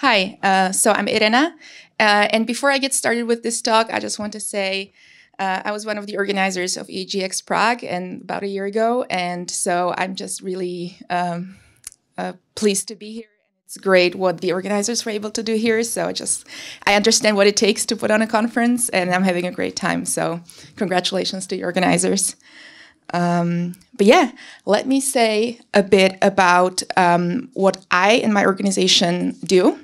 Hi, uh, so I'm Irena. Uh, and before I get started with this talk, I just want to say uh, I was one of the organizers of EAGx Prague and about a year ago. And so I'm just really um, uh, pleased to be here. It's great what the organizers were able to do here. So I just, I understand what it takes to put on a conference and I'm having a great time. So congratulations to the organizers. Um, but yeah, let me say a bit about um, what I and my organization do.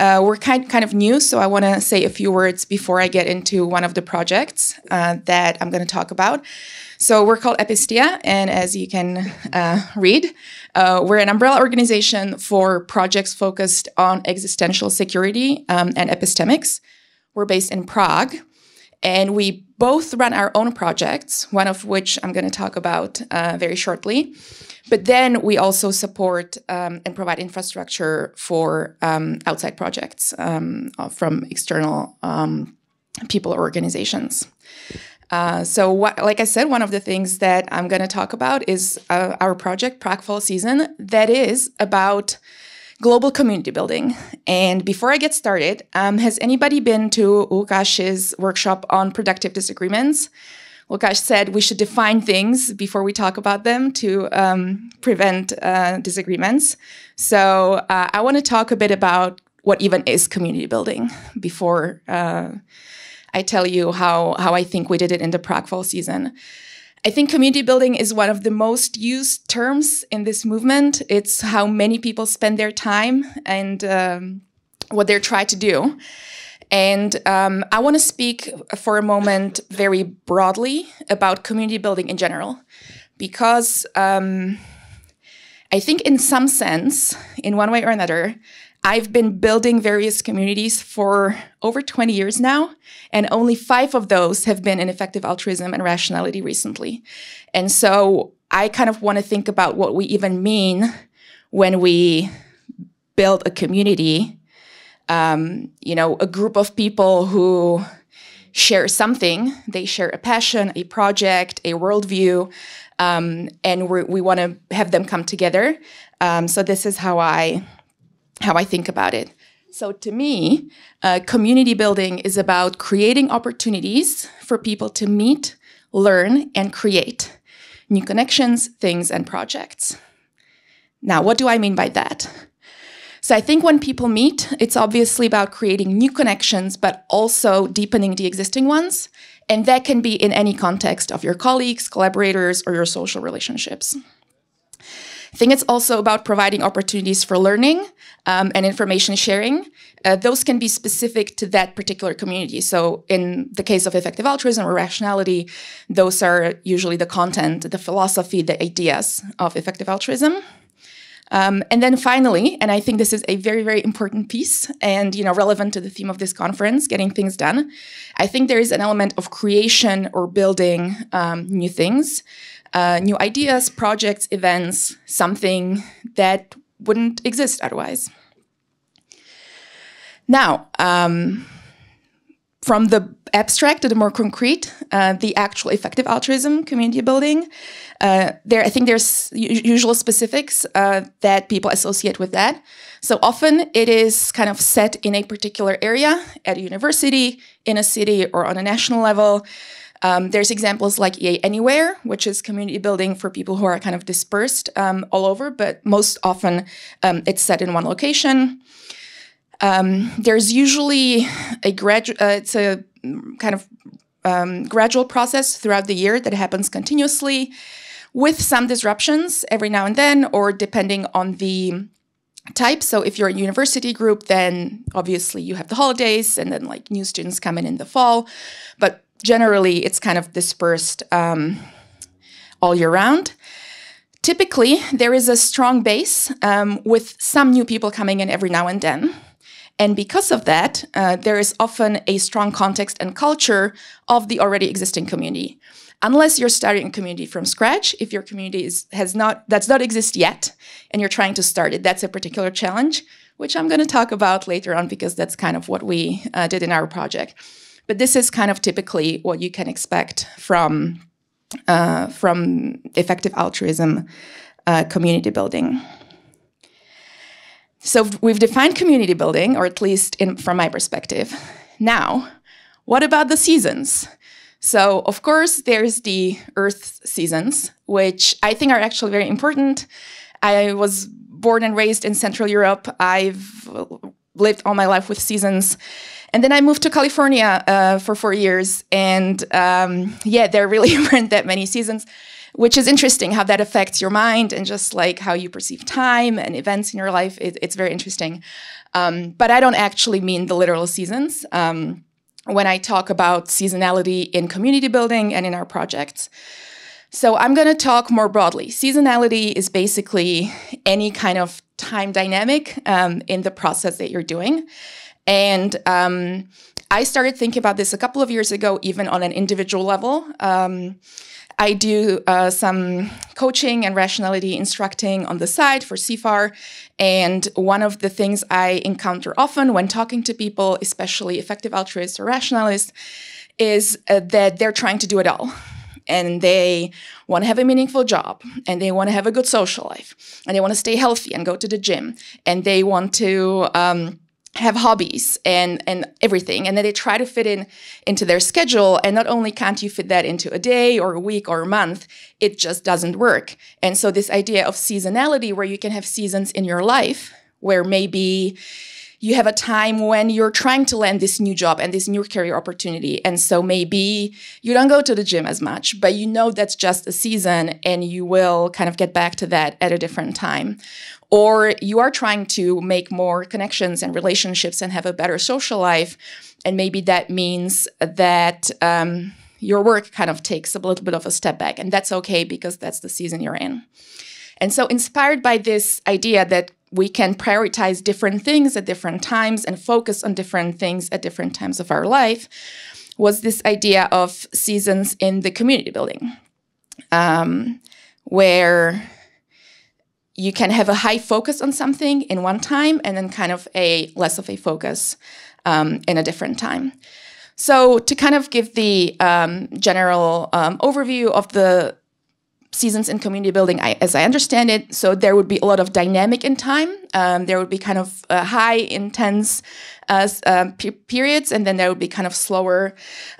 Uh, we're kind, kind of new, so I want to say a few words before I get into one of the projects uh, that I'm going to talk about. So we're called Epistea, and as you can uh, read, uh, we're an umbrella organization for projects focused on existential security um, and epistemics. We're based in Prague, and we both run our own projects, one of which I'm going to talk about uh, very shortly. But then we also support um, and provide infrastructure for um, outside projects um, uh, from external um, people or organizations. Uh, so, what, like I said, one of the things that I'm going to talk about is uh, our project, Prague Fall Season, that is about global community building. And before I get started, um, has anybody been to Lukash's workshop on productive disagreements? Lukash said we should define things before we talk about them to um, prevent uh, disagreements. So uh, I want to talk a bit about what even is community building before uh, I tell you how, how I think we did it in the Prague Fall season. I think community building is one of the most used terms in this movement. It's how many people spend their time and um, what they're trying to do. And um, I want to speak for a moment very broadly about community building in general, because um, I think, in some sense, in one way or another, I've been building various communities for over 20 years now, and only five of those have been in effective altruism and rationality recently. And so I kind of want to think about what we even mean when we build a community um, you know, a group of people who share something. They share a passion, a project, a worldview, um, and we want to have them come together. Um, so this is how I how I think about it. So to me, uh, community building is about creating opportunities for people to meet, learn, and create new connections, things, and projects. Now, what do I mean by that? So I think when people meet, it's obviously about creating new connections, but also deepening the existing ones. And that can be in any context of your colleagues, collaborators, or your social relationships. I think it's also about providing opportunities for learning um, and information sharing. Uh, those can be specific to that particular community. So, in the case of effective altruism or rationality, those are usually the content, the philosophy, the ideas of effective altruism. Um, and then finally, and I think this is a very, very important piece and you know relevant to the theme of this conference, getting things done. I think there is an element of creation or building um, new things, uh, new ideas, projects, events, something that wouldn't exist otherwise. Now, um, from the abstract to the more concrete, uh, the actual effective altruism community building. Uh, there, I think there's usual specifics uh, that people associate with that. So often it is kind of set in a particular area at a university, in a city, or on a national level. Um, there's examples like EA Anywhere, which is community building for people who are kind of dispersed um, all over, but most often um, it's set in one location. Um, there's usually a gradual, uh, it's a kind of um, gradual process throughout the year that happens continuously with some disruptions every now and then, or depending on the type. So if you're a university group, then obviously you have the holidays and then like new students come in in the fall. But generally, it's kind of dispersed um, all year round. Typically, there is a strong base um, with some new people coming in every now and then. And because of that, uh, there is often a strong context and culture of the already existing community. Unless you're starting a community from scratch, if your community is, has not does not exist yet, and you're trying to start it, that's a particular challenge, which I'm going to talk about later on because that's kind of what we uh, did in our project. But this is kind of typically what you can expect from uh, from effective altruism uh, community building. so we've defined community building, or at least in, from my perspective. Now, what about the seasons? So, of course, there's the Earth seasons, which I think are actually very important. I was born and raised in Central Europe. I've lived all my life with seasons. And then I moved to California uh, for four years. And um, yeah, there really weren't that many seasons, which is interesting how that affects your mind and just like how you perceive time and events in your life. It, it's very interesting. Um, but I don't actually mean the literal seasons. Um, when I talk about seasonality in community building and in our projects. So I'm going to talk more broadly. Seasonality is basically any kind of time dynamic um, in the process that you're doing. And um, I started thinking about this a couple of years ago, even on an individual level. Um, I do uh, some coaching and rationality instructing on the side for CFAR. And one of the things I encounter often when talking to people, especially effective altruists or rationalists, is uh, that they're trying to do it all and they want to have a meaningful job and they want to have a good social life and they want to stay healthy and go to the gym and they want to um, have hobbies and and everything and then they try to fit in into their schedule and not only can't you fit that into a day or a week or a month it just doesn't work and so this idea of seasonality where you can have seasons in your life where maybe you have a time when you're trying to land this new job and this new career opportunity. And so maybe you don't go to the gym as much, but you know that's just a season and you will kind of get back to that at a different time. Or you are trying to make more connections and relationships and have a better social life. And maybe that means that um, your work kind of takes a little bit of a step back. And that's okay because that's the season you're in. And so, inspired by this idea that we can prioritize different things at different times and focus on different things at different times of our life was this idea of seasons in the community building um, where you can have a high focus on something in one time and then kind of a less of a focus um, in a different time. So to kind of give the um, general um, overview of the seasons in community building, I, as I understand it. So there would be a lot of dynamic in time. Um, there would be kind of uh, high, intense uh, uh, periods, and then there would be kind of slower,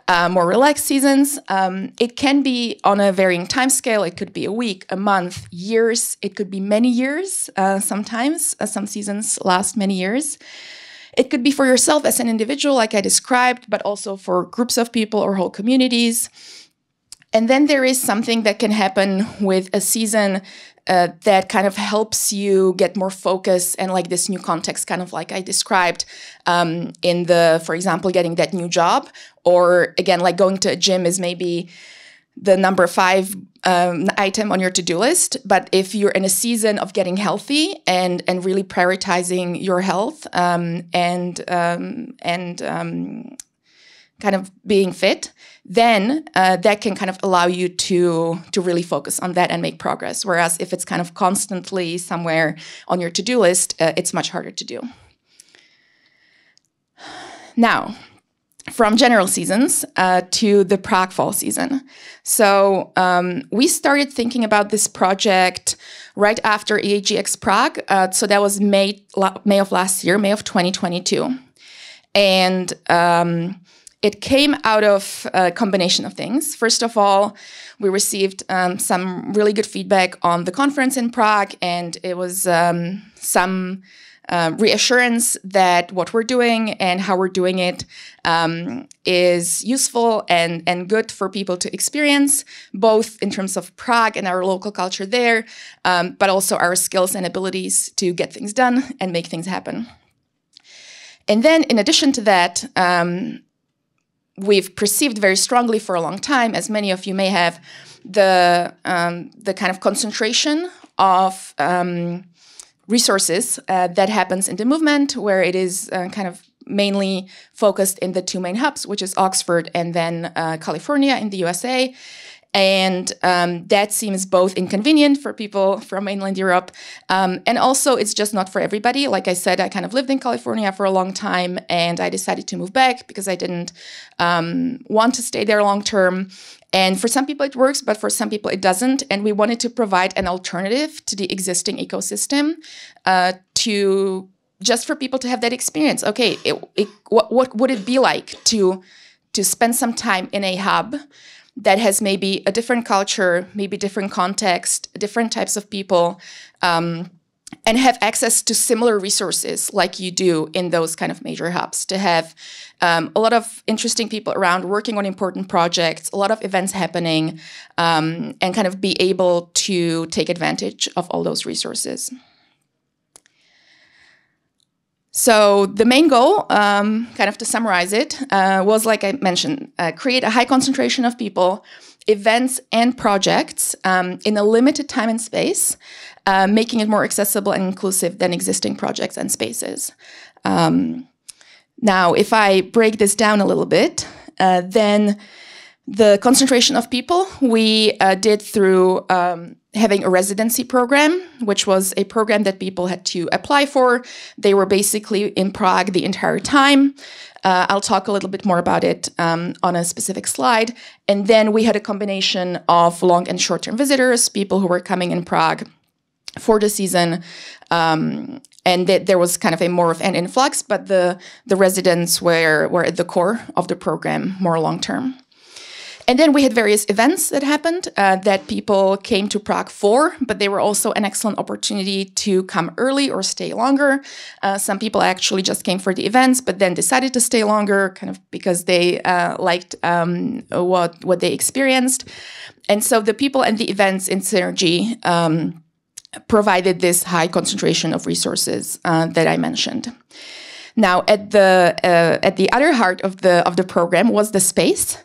uh, more relaxed seasons. Um, it can be on a varying time scale. It could be a week, a month, years. It could be many years. Uh, sometimes uh, some seasons last many years. It could be for yourself as an individual, like I described, but also for groups of people or whole communities. And then there is something that can happen with a season uh, that kind of helps you get more focus and like this new context, kind of like I described um, in the, for example, getting that new job, or again, like going to a gym is maybe the number five um, item on your to-do list. But if you're in a season of getting healthy and and really prioritizing your health um, and um, and um, kind of being fit, then uh, that can kind of allow you to to really focus on that and make progress. Whereas if it's kind of constantly somewhere on your to do list, uh, it's much harder to do. Now, from general seasons uh, to the Prague fall season. So um, we started thinking about this project right after EAGX Prague. Uh, so that was May May of last year, May of 2022, and um, it came out of a combination of things. First of all, we received um, some really good feedback on the conference in Prague, and it was um, some uh, reassurance that what we're doing and how we're doing it um, is useful and, and good for people to experience, both in terms of Prague and our local culture there, um, but also our skills and abilities to get things done and make things happen. And then, in addition to that, um, we've perceived very strongly for a long time, as many of you may have, the um, the kind of concentration of um, resources uh, that happens in the movement, where it is uh, kind of mainly focused in the two main hubs, which is Oxford and then uh, California in the USA. And um, that seems both inconvenient for people from mainland Europe, um, and also it's just not for everybody. Like I said, I kind of lived in California for a long time, and I decided to move back because I didn't um, want to stay there long term. And for some people it works, but for some people it doesn't. And we wanted to provide an alternative to the existing ecosystem uh, to just for people to have that experience. Okay, it, it, what, what would it be like to to spend some time in a hub that has maybe a different culture, maybe different context, different types of people, um, and have access to similar resources like you do in those kind of major hubs to have um, a lot of interesting people around working on important projects, a lot of events happening, um, and kind of be able to take advantage of all those resources. So the main goal, um, kind of to summarize it, uh, was like I mentioned, uh, create a high concentration of people, events and projects um, in a limited time and space, uh, making it more accessible and inclusive than existing projects and spaces. Um, now, if I break this down a little bit, uh, then the concentration of people we uh, did through um, having a residency program, which was a program that people had to apply for. They were basically in Prague the entire time. Uh, I'll talk a little bit more about it um, on a specific slide. And then we had a combination of long and short term visitors, people who were coming in Prague for the season. Um, and th there was kind of a more of an influx, but the, the residents were, were at the core of the program more long term. And then we had various events that happened uh, that people came to Prague for, but they were also an excellent opportunity to come early or stay longer. Uh, some people actually just came for the events, but then decided to stay longer, kind of because they uh, liked um, what what they experienced. And so the people and the events in synergy. Um, provided this high concentration of resources uh, that I mentioned. Now, at the uh, at the other heart of the of the program was the space.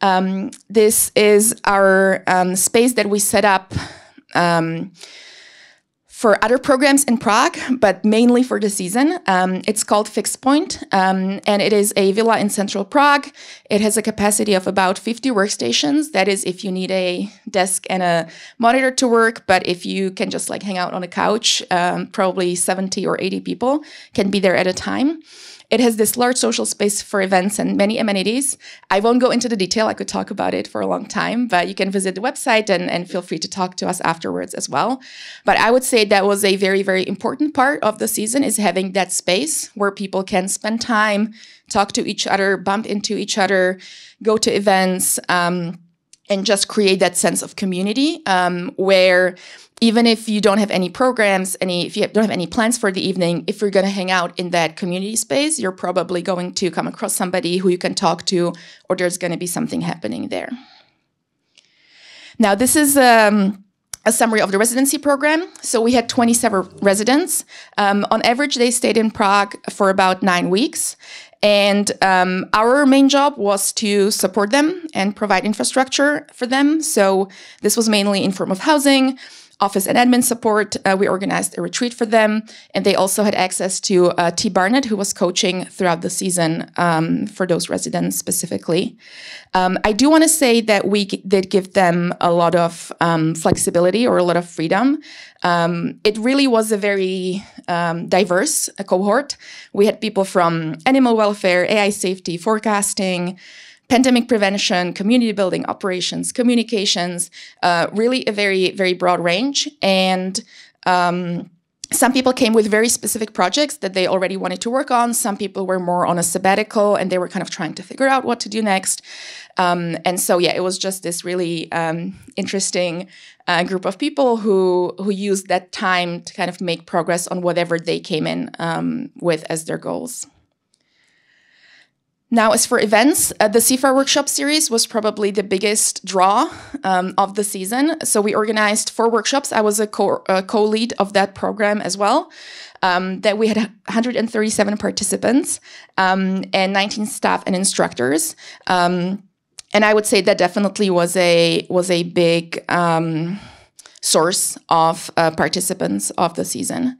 Um, this is our um, space that we set up um, for other programs in Prague, but mainly for the season. Um, it's called Fixed Point, um, and it is a villa in central Prague. It has a capacity of about 50 workstations. That is, if you need a desk and a monitor to work, but if you can just like hang out on a couch, um, probably 70 or 80 people can be there at a time. It has this large social space for events and many amenities. I won't go into the detail. I could talk about it for a long time, but you can visit the website and, and feel free to talk to us afterwards as well. But I would say that was a very, very important part of the season is having that space where people can spend time, talk to each other, bump into each other, go to events, um, and just create that sense of community um, where even if you don't have any programs, any if you don't have any plans for the evening, if you're going to hang out in that community space, you're probably going to come across somebody who you can talk to, or there's going to be something happening there. Now, this is. Um, a summary of the residency program. So we had 27 residents. Um, on average, they stayed in Prague for about nine weeks. And um, our main job was to support them and provide infrastructure for them. So this was mainly in form of housing, office and admin support. Uh, we organized a retreat for them, and they also had access to uh, Tee Barnett, who was coaching throughout the season um, for those residents specifically. Um, I do want to say that we did give them a lot of um, flexibility or a lot of freedom. Um, it really was a very um, diverse cohort. We had people from animal welfare, AI safety, forecasting pandemic prevention, community building, operations, communications, uh, really a very, very broad range. And um, some people came with very specific projects that they already wanted to work on. Some people were more on a sabbatical and they were kind of trying to figure out what to do next. Um, and so, yeah, it was just this really um, interesting uh, group of people who who used that time to kind of make progress on whatever they came in um, with as their goals. Now, as for events, uh, the CFAR workshop series was probably the biggest draw um, of the season. So we organized four workshops. I was a co lead of that program as well. Um, that we had 137 participants um, and 19 staff and instructors. Um, and I would say that definitely was a was a big um, source of uh, participants of the season.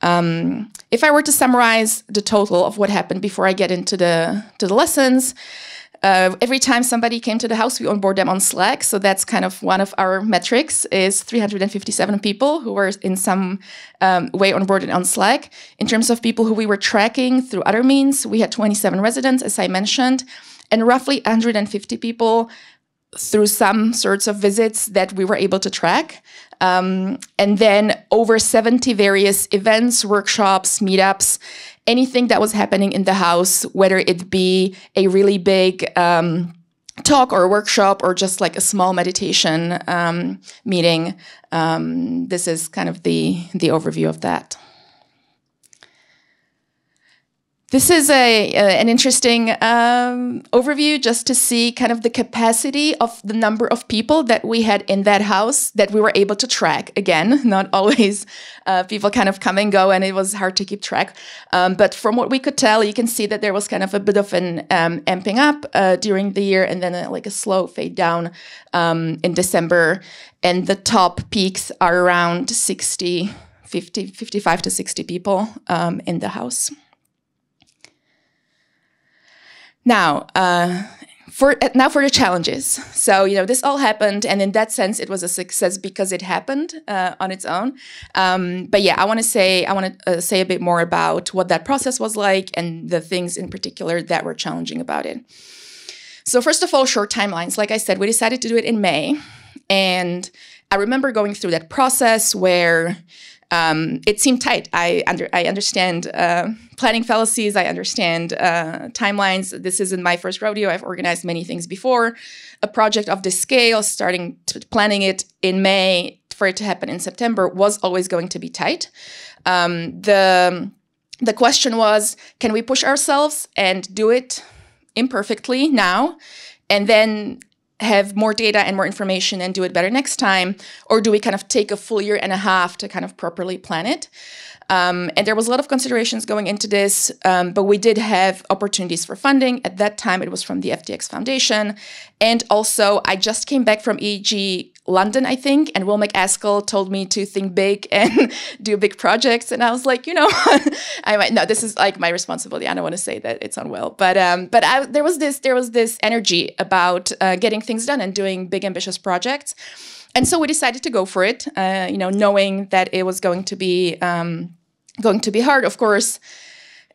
Um, if I were to summarize the total of what happened before I get into the to the lessons, uh, every time somebody came to the house, we onboard them on Slack. So that's kind of one of our metrics is 357 people who were in some um, way onboarded on Slack. In terms of people who we were tracking through other means, we had 27 residents, as I mentioned, and roughly 150 people through some sorts of visits that we were able to track. Um, and then over 70 various events, workshops, meetups, anything that was happening in the house, whether it be a really big um, talk or workshop or just like a small meditation um, meeting. Um, this is kind of the, the overview of that. This is a, an interesting um, overview just to see kind of the capacity of the number of people that we had in that house that we were able to track. Again, not always uh, people kind of come and go, and it was hard to keep track. Um, but from what we could tell, you can see that there was kind of a bit of an um, amping up uh, during the year, and then a, like a slow fade down um, in December. And the top peaks are around 60, 50, 55 to 60 people um, in the house. Now, uh, for now for the challenges. So you know this all happened, and in that sense, it was a success because it happened uh, on its own. Um, but yeah, I want to say I want to uh, say a bit more about what that process was like and the things in particular that were challenging about it. So first of all, short timelines. Like I said, we decided to do it in May, and I remember going through that process where um, it seemed tight. I under I understand uh, planning fallacies. I understand uh, timelines. This isn't my first rodeo. I've organized many things before. A project of this scale, starting planning it in May for it to happen in September, was always going to be tight. Um, the the question was, can we push ourselves and do it imperfectly now, and then have more data and more information and do it better next time? Or do we kind of take a full year and a half to kind of properly plan it? Um, and there was a lot of considerations going into this, um, but we did have opportunities for funding. At that time, it was from the FTX Foundation. And also, I just came back from EAG London, I think, and Will MacAskill told me to think big and do big projects. And I was like, you know, I might no, this is like my responsibility. I don't want to say that it's on Will, but um, but I, there was this there was this energy about uh, getting things done and doing big ambitious projects. And so we decided to go for it, uh, you know, knowing that it was going to be um, going to be hard. Of course,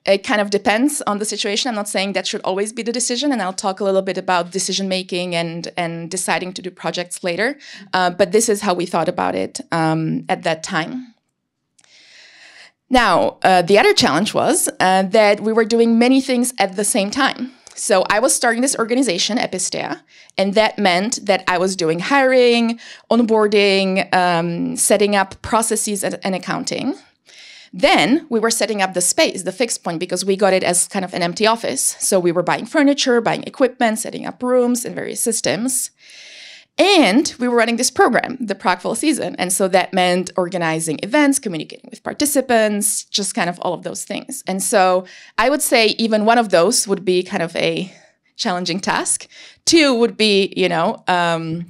it kind of depends on the situation. I'm not saying that should always be the decision, and I'll talk a little bit about decision making and and deciding to do projects later. Uh, but this is how we thought about it um, at that time. Now, uh, the other challenge was uh, that we were doing many things at the same time. So I was starting this organization, Epistea, and that meant that I was doing hiring, onboarding, um, setting up processes and, and accounting. Then we were setting up the space, the fixed point, because we got it as kind of an empty office. So we were buying furniture, buying equipment, setting up rooms and various systems. And we were running this program, the Prague Fall Season. And so that meant organizing events, communicating with participants, just kind of all of those things. And so I would say even one of those would be kind of a challenging task. Two would be, you know, um,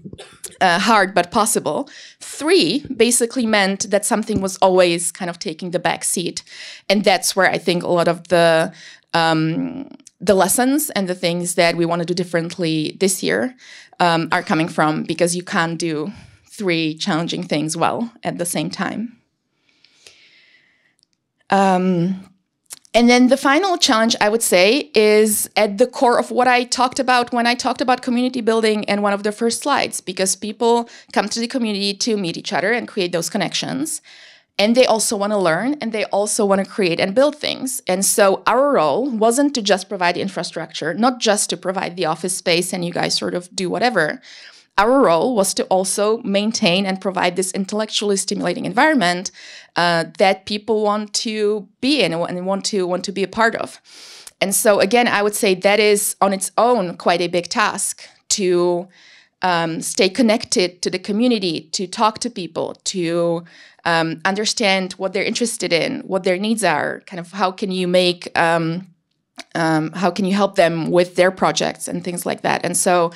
uh, hard but possible. Three basically meant that something was always kind of taking the back seat, and that's where I think a lot of the um, the lessons and the things that we want to do differently this year um, are coming from because you can't do three challenging things well at the same time. Um, and then the final challenge, I would say, is at the core of what I talked about when I talked about community building in one of the first slides, because people come to the community to meet each other and create those connections. And they also want to learn and they also want to create and build things. And so our role wasn't to just provide infrastructure, not just to provide the office space and you guys sort of do whatever, our role was to also maintain and provide this intellectually stimulating environment uh, that people want to be in and want to want to be a part of. And so again, I would say that is on its own quite a big task to um, stay connected to the community, to talk to people, to um, understand what they're interested in, what their needs are, kind of how can you make um, um how can you help them with their projects and things like that. And so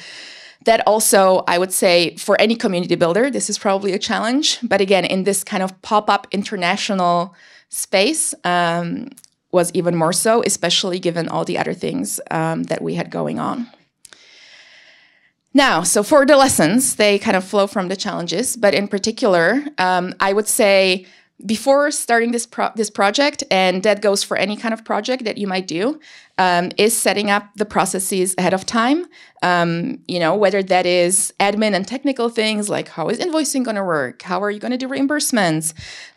that also, I would say, for any community builder, this is probably a challenge. But again, in this kind of pop up international space, um, was even more so, especially given all the other things um, that we had going on. Now, so for the lessons, they kind of flow from the challenges, but in particular, um, I would say before starting this pro- this project, and that goes for any kind of project that you might do, um, is setting up the processes ahead of time. Um, you know, whether that is admin and technical things like how is invoicing going to work, how are you going to do reimbursements,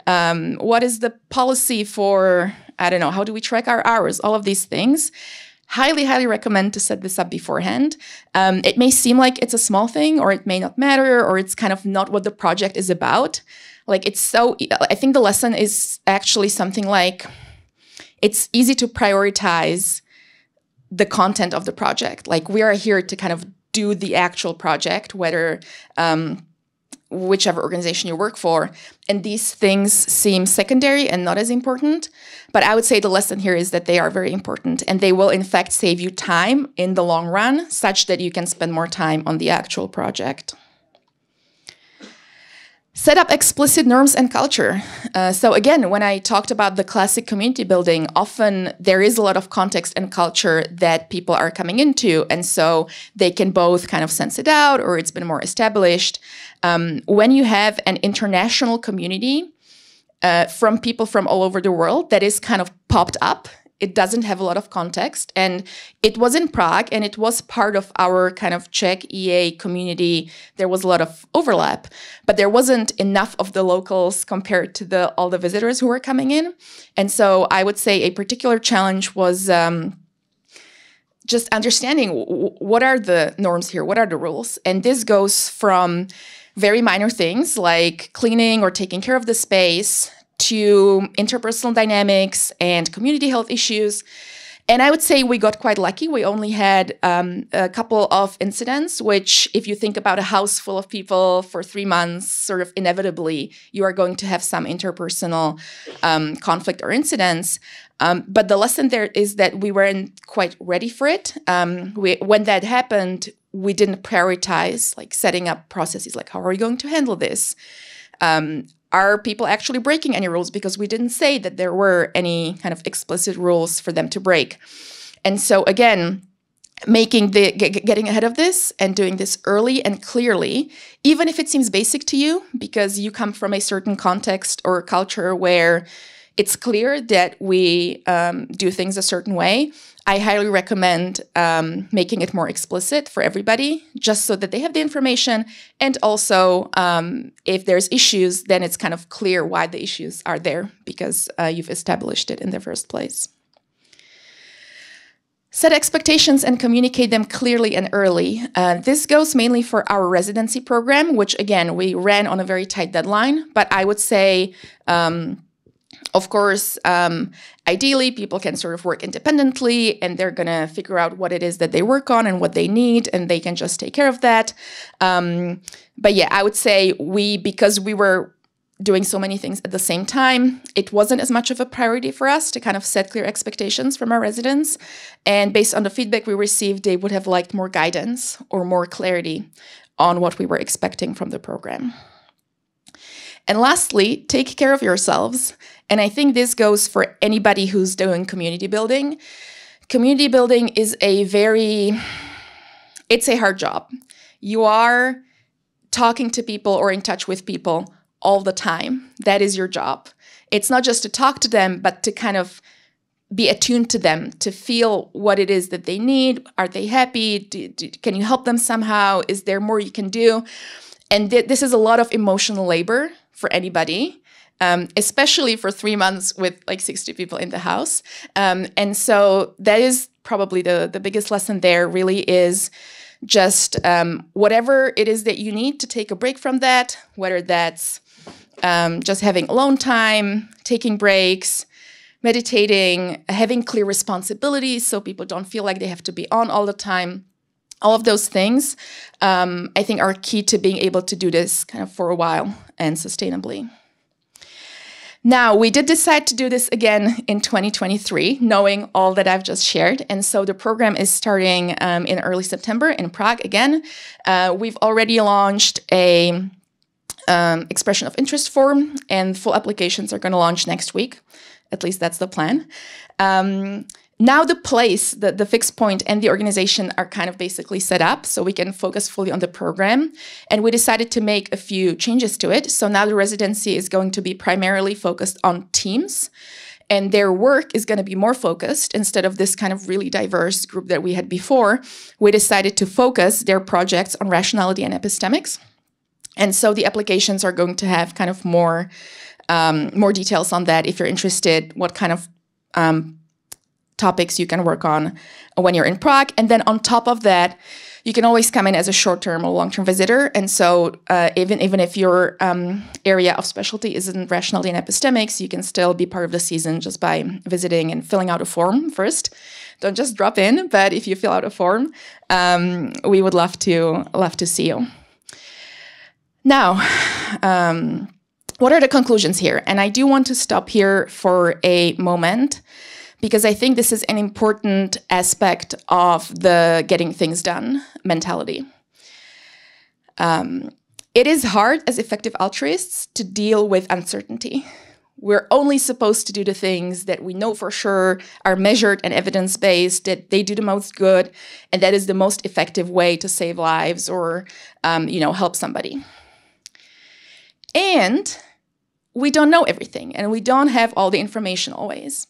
um, what is the policy for I don't know, how do we track our hours, all of these things highly, highly recommend to set this up beforehand. Um, it may seem like it's a small thing, or it may not matter, or it's kind of not what the project is about. Like it's so, I think the lesson is actually something like it's easy to prioritize the content of the project. Like we are here to kind of do the actual project, whether um, whichever organization you work for. And these things seem secondary and not as important. But I would say the lesson here is that they are very important and they will, in fact, save you time in the long run, such that you can spend more time on the actual project. Set up explicit norms and culture. Uh, so, again, when I talked about the classic community building, often there is a lot of context and culture that people are coming into. And so they can both kind of sense it out or it's been more established. Um, when you have an international community uh, from people from all over the world that is kind of popped up it doesn't have a lot of context. And it was in Prague and it was part of our kind of Czech EA community. There was a lot of overlap, but there wasn't enough of the locals compared to the all the visitors who were coming in. And so I would say a particular challenge was um, just understanding what are the norms here, what are the rules. And this goes from very minor things like cleaning or taking care of the space to interpersonal dynamics and community health issues. And I would say we got quite lucky. We only had um, a couple of incidents, which, if you think about a house full of people for three months, sort of inevitably, you are going to have some interpersonal um, conflict or incidents. Um, but the lesson there is that we weren't quite ready for it. Um, we, when that happened, we didn't prioritize like setting up processes like how are we going to handle this. Um, are people actually breaking any rules because we didn't say that there were any kind of explicit rules for them to break and so again making the getting ahead of this and doing this early and clearly even if it seems basic to you because you come from a certain context or culture where it's clear that we um, do things a certain way I highly recommend um, making it more explicit for everybody, just so that they have the information. And also, um, if there's issues, then it's kind of clear why the issues are there because uh, you've established it in the first place. Set expectations and communicate them clearly and early. Uh, this goes mainly for our residency program, which again, we ran on a very tight deadline, but I would say um, of course, um, ideally, people can sort of work independently and they're going to figure out what it is that they work on and what they need, and they can just take care of that. Um, but yeah, I would say we, because we were doing so many things at the same time, it wasn't as much of a priority for us to kind of set clear expectations from our residents. And based on the feedback we received, they would have liked more guidance or more clarity on what we were expecting from the program. And lastly, take care of yourselves. And I think this goes for anybody who's doing community building. Community building is a very it's a hard job. You are talking to people or in touch with people all the time. That is your job. It's not just to talk to them, but to kind of be attuned to them, to feel what it is that they need. Are they happy? Do, do, can you help them somehow? Is there more you can do? And th- this is a lot of emotional labor for anybody. Um, especially for three months with like 60 people in the house. Um, and so that is probably the, the biggest lesson there really is just um, whatever it is that you need to take a break from that, whether that's um, just having alone time, taking breaks, meditating, having clear responsibilities so people don't feel like they have to be on all the time all of those things um, i think are key to being able to do this kind of for a while and sustainably. Now we did decide to do this again in 2023 knowing all that i've just shared. And so the program is starting um, in early september in prague again. Uh, we've already launched a um, expression of interest form and full applications are going to launch next week. At least that's the plan. Um, now the place, the, the fixed point and the organization are kind of basically set up so we can focus fully on the program. And we decided to make a few changes to it. So now the residency is going to be primarily focused on teams and their work is going to be more focused instead of this kind of really diverse group that we had before. We decided to focus their projects on rationality and epistemics. And so the applications are going to have kind of more um, more details on that if you're interested, what kind of um, topics you can work on when you're in Prague. And then on top of that, you can always come in as a short-term or long-term visitor. And so uh, even even if your um, area of specialty isn't rationality and epistemics, you can still be part of the season just by visiting and filling out a form first. Don't just drop in, but if you fill out a form, um, we would love to love to see you. Now, um, what are the conclusions here? And I do want to stop here for a moment because I think this is an important aspect of the getting things done mentality. Um, it is hard as effective altruists to deal with uncertainty. We're only supposed to do the things that we know for sure are measured and evidence based, that they do the most good, and that is the most effective way to save lives or, um, you know, help somebody. And we don't know everything, and we don't have all the information always.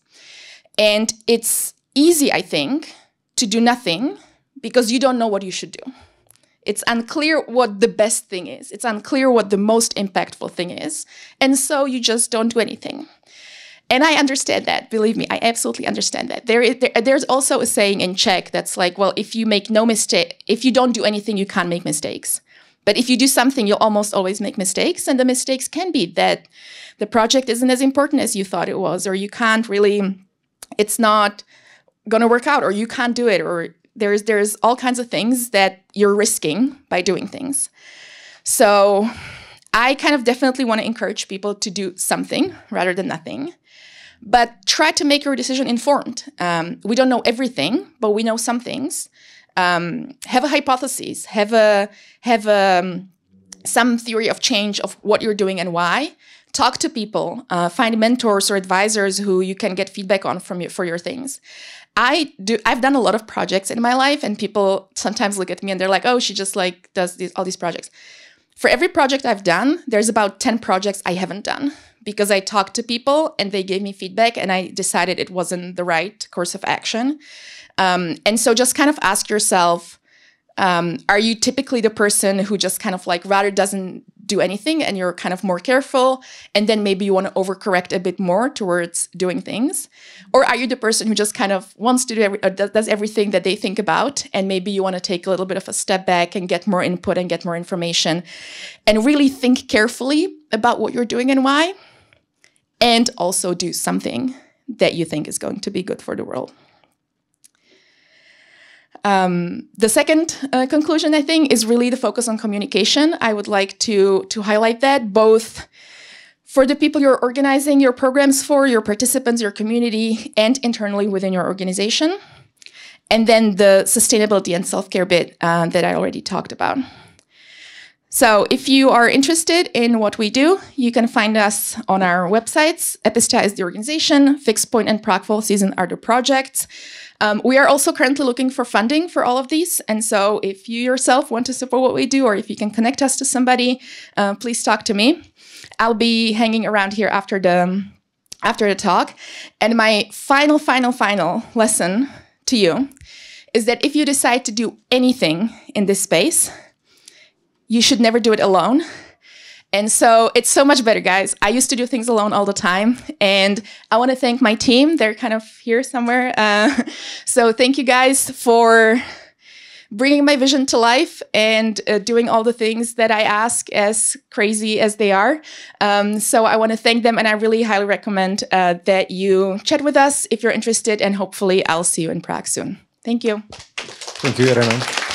And it's easy, I think, to do nothing because you don't know what you should do. It's unclear what the best thing is. It's unclear what the most impactful thing is. And so you just don't do anything. And I understand that. Believe me, I absolutely understand that. There is, there, there's also a saying in Czech that's like, well, if you make no mistake, if you don't do anything, you can't make mistakes. But if you do something, you'll almost always make mistakes. And the mistakes can be that the project isn't as important as you thought it was, or you can't really it's not going to work out or you can't do it or there's there's all kinds of things that you're risking by doing things. So I kind of definitely want to encourage people to do something rather than nothing. But try to make your decision informed. Um, we don't know everything, but we know some things. Um, have a hypothesis. Have a have a, um, some theory of change of what you're doing and why, talk to people, uh, find mentors or advisors who you can get feedback on from you for your things. I do. I've done a lot of projects in my life, and people sometimes look at me and they're like, "Oh, she just like does these, all these projects." For every project I've done, there's about ten projects I haven't done because I talked to people and they gave me feedback, and I decided it wasn't the right course of action. Um, and so, just kind of ask yourself. Um, are you typically the person who just kind of like rather doesn't do anything and you're kind of more careful and then maybe you want to overcorrect a bit more towards doing things. Or are you the person who just kind of wants to do every, uh, does everything that they think about and maybe you want to take a little bit of a step back and get more input and get more information and really think carefully about what you're doing and why and also do something that you think is going to be good for the world um, the second uh, conclusion, I think, is really the focus on communication. I would like to, to highlight that both for the people you're organizing your programs for, your participants, your community, and internally within your organization. And then the sustainability and self care bit uh, that I already talked about. So, if you are interested in what we do, you can find us on our websites. Epistea is the organization, Fixed Point and Prague Season are the projects. Um, we are also currently looking for funding for all of these. And so if you yourself want to support what we do, or if you can connect us to somebody, uh, please talk to me. I'll be hanging around here after the after the talk. And my final, final, final lesson to you is that if you decide to do anything in this space, you should never do it alone. And so it's so much better, guys. I used to do things alone all the time. And I want to thank my team. They're kind of here somewhere. Uh, so thank you guys for bringing my vision to life and uh, doing all the things that I ask, as crazy as they are. Um, so I want to thank them. And I really highly recommend uh, that you chat with us if you're interested. And hopefully, I'll see you in Prague soon. Thank you. Thank you, Irena.